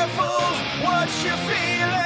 careful what you feel